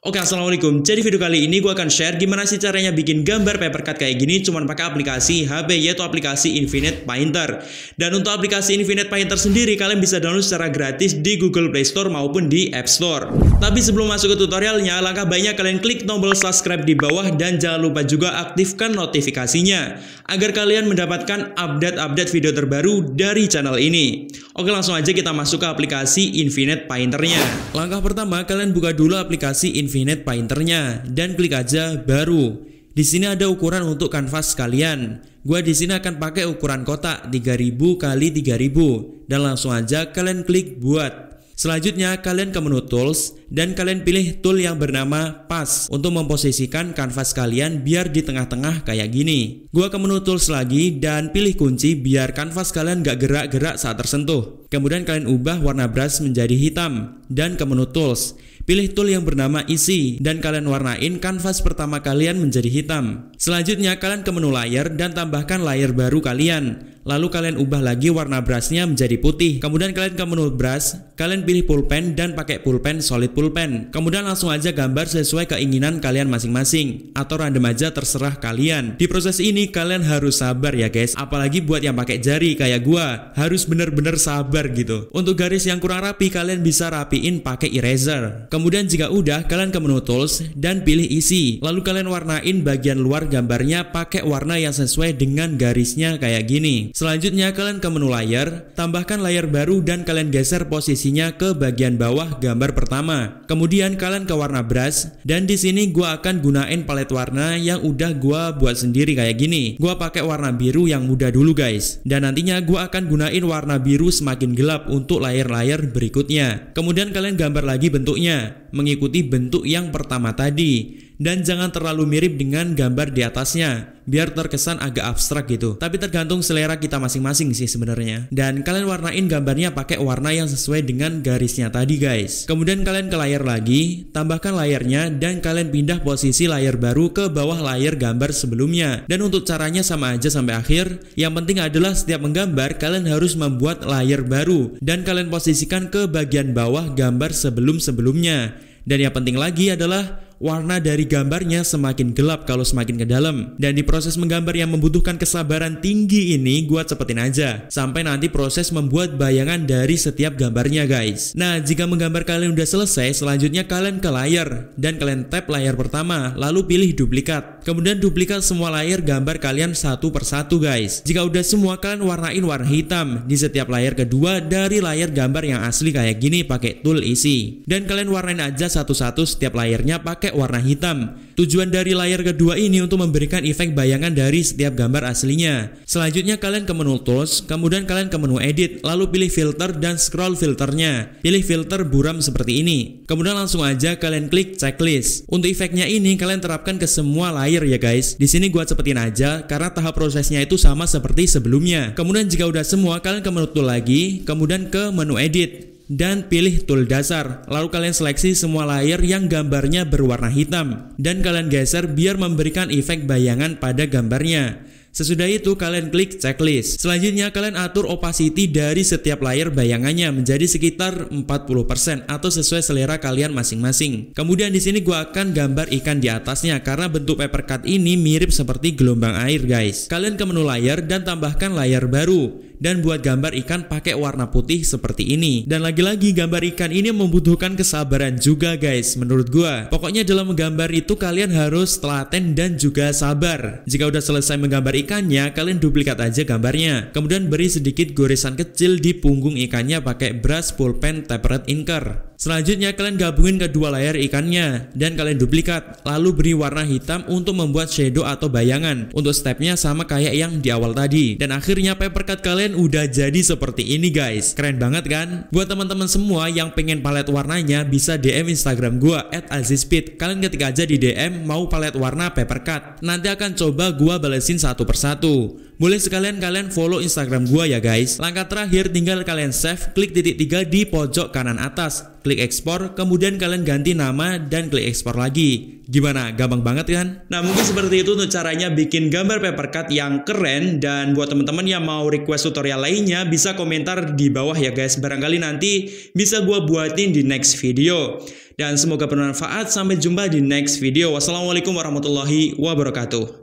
Oke assalamualaikum. Jadi video kali ini gue akan share gimana sih caranya bikin gambar paper cut kayak gini cuman pakai aplikasi HP yaitu aplikasi Infinite Painter. Dan untuk aplikasi Infinite Painter sendiri kalian bisa download secara gratis di Google Play Store maupun di App Store. Tapi sebelum masuk ke tutorialnya langkah baiknya kalian klik tombol subscribe di bawah dan jangan lupa juga aktifkan notifikasinya agar kalian mendapatkan update-update video terbaru dari channel ini. Oke langsung aja kita masuk ke aplikasi Infinite Painternya. Langkah pertama kalian buka dulu aplikasi Infinite Infinite Painternya dan klik aja baru. Di sini ada ukuran untuk kanvas kalian. Gua di sini akan pakai ukuran kotak 3000 kali 3000 dan langsung aja kalian klik buat. Selanjutnya kalian ke menu tools dan kalian pilih tool yang bernama pass untuk memposisikan kanvas kalian biar di tengah-tengah kayak gini. Gua ke menu tools lagi dan pilih kunci biar kanvas kalian gak gerak-gerak saat tersentuh. Kemudian kalian ubah warna brush menjadi hitam dan ke menu tools. Pilih tool yang bernama isi dan kalian warnain kanvas pertama kalian menjadi hitam. Selanjutnya kalian ke menu layer dan tambahkan layer baru kalian. Lalu kalian ubah lagi warna brushnya menjadi putih. Kemudian kalian ke menu brush, kalian pilih pulpen dan pakai pulpen solid pulpen. Kemudian langsung aja gambar sesuai keinginan kalian masing-masing atau random aja terserah kalian. Di proses ini kalian harus sabar ya guys, apalagi buat yang pakai jari kayak gua, harus bener-bener sabar gitu. Untuk garis yang kurang rapi kalian bisa rapiin pakai eraser. Kemudian jika udah kalian ke menu tools dan pilih isi. Lalu kalian warnain bagian luar gambarnya pakai warna yang sesuai dengan garisnya kayak gini. Selanjutnya kalian ke menu layer, tambahkan layer baru dan kalian geser posisinya ke bagian bawah gambar pertama. Kemudian kalian ke warna brush dan di sini gua akan gunain palet warna yang udah gua buat sendiri kayak gini. Gua pakai warna biru yang muda dulu guys. Dan nantinya gua akan gunain warna biru semakin gelap untuk layer-layer berikutnya. Kemudian kalian gambar lagi bentuknya mengikuti bentuk yang pertama tadi dan jangan terlalu mirip dengan gambar di atasnya biar terkesan agak abstrak gitu. Tapi tergantung selera kita masing-masing sih sebenarnya. Dan kalian warnain gambarnya pakai warna yang sesuai dengan garisnya tadi guys. Kemudian kalian ke layar lagi tambahkan layarnya dan kalian pindah posisi layar baru ke bawah layar gambar sebelumnya. Dan untuk caranya sama aja sampai akhir. Yang penting adalah setiap menggambar kalian harus membuat layar baru. Dan kalian posisikan ke bagian bawah gambar sebelum-sebelumnya. Dan yang penting lagi adalah warna dari gambarnya semakin gelap kalau semakin ke dalam. Dan di proses menggambar yang membutuhkan kesabaran tinggi ini, gua cepetin aja. Sampai nanti proses membuat bayangan dari setiap gambarnya guys. Nah, jika menggambar kalian udah selesai, selanjutnya kalian ke layar. Dan kalian tap layar pertama, lalu pilih duplikat. Kemudian duplikat semua layar gambar kalian satu persatu guys. Jika udah semua, kalian warnain warna hitam di setiap layar kedua dari layar gambar yang asli kayak gini pakai tool isi. Dan kalian warnain aja satu-satu setiap layarnya pakai warna hitam. Tujuan dari layar kedua ini untuk memberikan efek bayangan dari setiap gambar aslinya. Selanjutnya kalian ke menu tools, kemudian kalian ke menu edit, lalu pilih filter dan scroll filternya. Pilih filter buram seperti ini. Kemudian langsung aja kalian klik checklist. Untuk efeknya ini kalian terapkan ke semua layer ya guys. Di sini gua cepetin aja karena tahap prosesnya itu sama seperti sebelumnya. Kemudian jika udah semua kalian ke menu tool lagi, kemudian ke menu edit dan pilih tool dasar. Lalu kalian seleksi semua layer yang gambarnya berwarna hitam dan kalian geser biar memberikan efek bayangan pada gambarnya. Sesudah itu kalian klik checklist. Selanjutnya kalian atur opacity dari setiap layar bayangannya menjadi sekitar 40% atau sesuai selera kalian masing-masing. Kemudian di sini gua akan gambar ikan di atasnya karena bentuk paper cut ini mirip seperti gelombang air guys. Kalian ke menu layar dan tambahkan layar baru dan buat gambar ikan pakai warna putih seperti ini. Dan lagi-lagi gambar ikan ini membutuhkan kesabaran juga guys menurut gua. Pokoknya dalam menggambar itu kalian harus telaten dan juga sabar. Jika udah selesai menggambar ikannya, kalian duplikat aja gambarnya. Kemudian beri sedikit goresan kecil di punggung ikannya pakai brush pulpen tapered inker. Selanjutnya kalian gabungin kedua layar ikannya dan kalian duplikat lalu beri warna hitam untuk membuat shadow atau bayangan. Untuk stepnya sama kayak yang di awal tadi. Dan akhirnya paper cut kalian udah jadi seperti ini guys. Keren banget kan? Buat teman-teman semua yang pengen palet warnanya bisa DM Instagram gua @azizpit. Kalian ketik aja di DM mau palet warna paper cut. Nanti akan coba gua balesin satu persatu. Boleh sekalian kalian follow Instagram gua ya guys. Langkah terakhir tinggal kalian save, klik titik tiga di pojok kanan atas klik ekspor, kemudian kalian ganti nama dan klik ekspor lagi. Gimana? Gampang banget kan? Nah mungkin seperti itu untuk caranya bikin gambar paper cut yang keren dan buat teman-teman yang mau request tutorial lainnya bisa komentar di bawah ya guys. Barangkali nanti bisa gue buatin di next video. Dan semoga bermanfaat. Sampai jumpa di next video. Wassalamualaikum warahmatullahi wabarakatuh.